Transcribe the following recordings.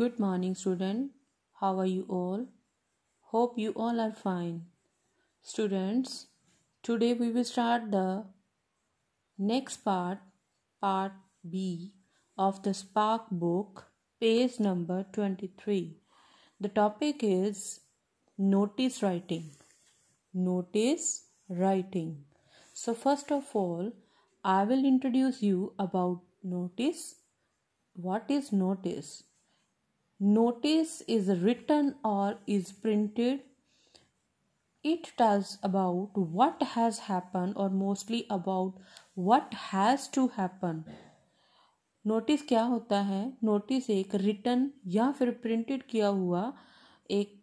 Good morning, student. How are you all? Hope you all are fine. Students, today we will start the next part, part B of the Spark book, page number 23. The topic is notice writing. Notice writing. So, first of all, I will introduce you about notice. What is notice? Notice is written or is printed. It tells about what has happened or mostly about what has to happen. Notice क्या होता है notice एक return या फिर printed किया हुआ एक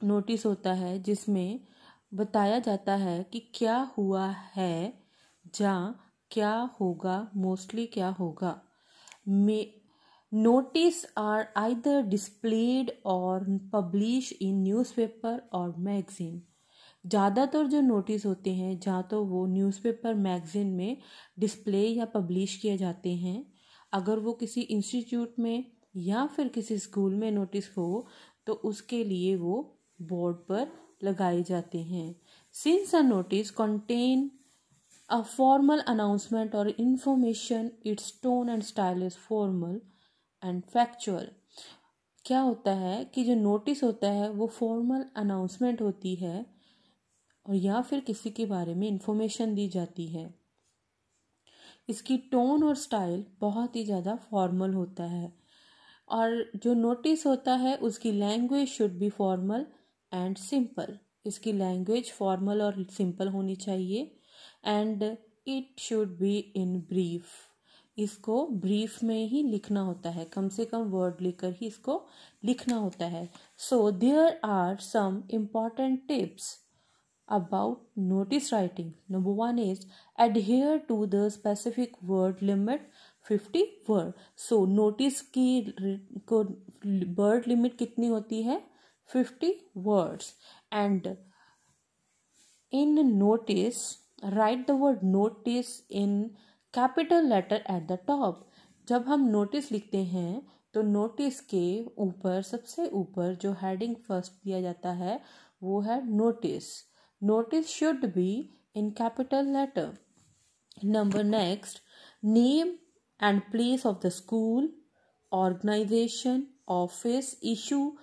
notice होता है जिसमें बताया जाता है कि क्या हुआ है या क्या होगा मोस्टली क्या होगा नोटिस आर आइदर डिस्प्लेड और पब्लिश इन न्यूज़पेपर और मैगजीन ज़्यादातर जो नोटिस होते हैं, जहाँ तो वो न्यूज़पेपर मैगजीन में डिस्प्ले या पब्लिश किए जाते हैं। अगर वो किसी इंस्टीट्यूट में या फिर किसी स्कूल में नोटिस हो तो उसके लिए वो बोर्ड पर लगाए जाते हैं। Since a notice contain a formal announcement और information its tone and style is formal and factual क्या होता है कि जो नोटिस होता है, वो फॉर्मल अनाउंसमेंट होती है, और या फिर किसी के बारे में इंफॉर्मेशन दी जाती है। इसकी टोन और स्टाइल बहुत ही ज़्यादा फॉर्मल होता है। और जो नोटिस होता है, उसकी language should be formal and simple इसकी लैंग्वेज फॉर्मल और सिंपल होनी चाहिए and it should be in brief इसको ब्रीफ में ही लिखना होता है। कम से कम वर्ड लेकर ही इसको लिखना होता है। So there are some important tips about notice writing number one is adhere to the specific word limit fifty word so notice की को वर्ड लिमिट कितनी होती है? Fifty words and in notice write the word notice in capital letter at the top जब हम notice लिखते हैं तो नोटिस के ऊपर, सबसे ऊपर जो हैडिंग फ़र्स्ट दिया जाता है, वो है notice notice should be in capital letter number next name and place of the school organization office issue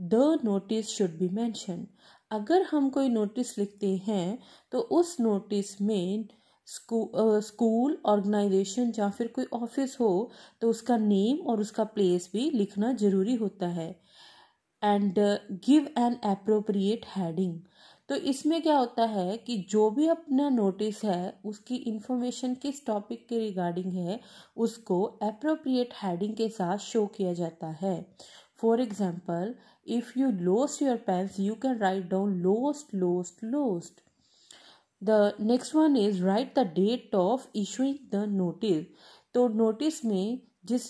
the notice should be mention अगर हम कोई नोटिस लिखते हैं तो उस नोटिस में स्कूल, ऑर्गेनाइजेशन या फिर कोई ऑफ़िस हो तो उसका नेम और उसका प्लेस भी लिखना ज़रूरी होता है। And give an appropriate heading तो इसमें क्या होता है कि जो भी अपना नोटिस है, उसकी इंफॉर्मेशन किस टॉपिक के रिगार्डिंग है, उसको अप्रोप्रिएट हेडिंग के साथ शो किया जाता है। For example if you lost your pens you can write down lost lost lost the next one is write the date of issuing the notice तो नोटिस में जिस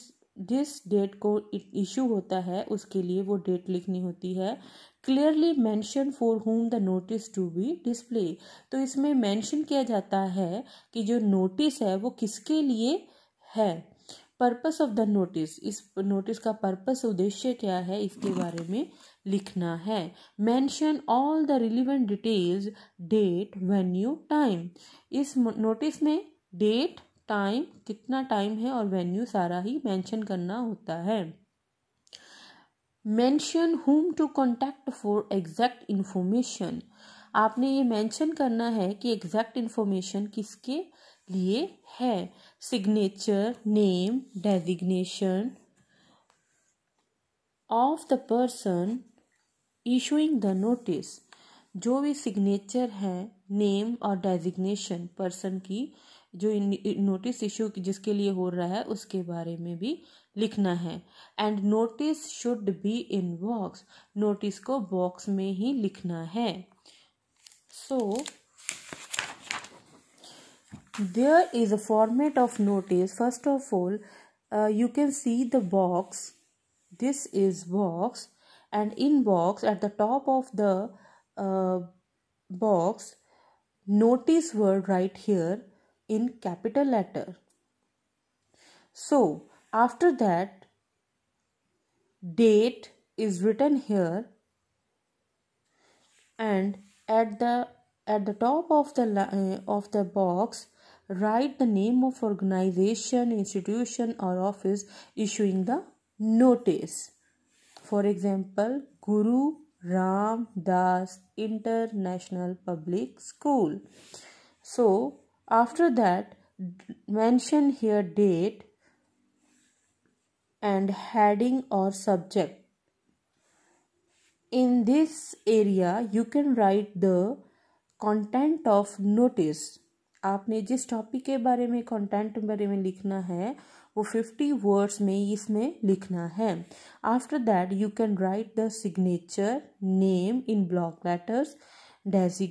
जिस डेट को इशू होता है, उसके लिए वो डेट लिखनी होती है। Clearly mention for whom the notice to be display तो इसमें मैंशन किया जाता है कि जो नोटिस है, वो किसके लिए है? पर्पस ऑफ़ द नोटिस इस नोटिस का पर्पस उद्देश्य क्या है? इसके बारे में लिखना है। Mention all the relevant details date venue time इस नोटिस में डेट टाइम कितना टाइम है और वेन्यू सारा ही मेंशन करना होता है। Mention whom to contact for exact information आपने ये मेंशन करना है कि एग्जैक्ट इन्फॉर्मेशन किसके लिए है। Signature name designation of the person issuing the notice जो भी सिग्नेचर है नेम और डेजिग्नेशन पर्सन की, जो नोटिस इशू जिसके लिए हो रहा है, उसके बारे में भी लिखना है। And notice should be in box notice को बॉक्स में ही लिखना है। So there is a format of notice first of all you can see the box this is box and in box at the top of the uh, box notice word right here in capital letter. So after that date is written here and at the at the top of the uh, of the box write the name of organization institution or office issuing the notice for example guru ram das international public school. So after that mention here date and heading or subject. In this area you can write the content of notice आपने जिस topic के बारे में content बारे में लिखना है, वो फिफ्टी वर्ड्स में इसमें लिखना है। After that you can write the signature name in block letters डेजिग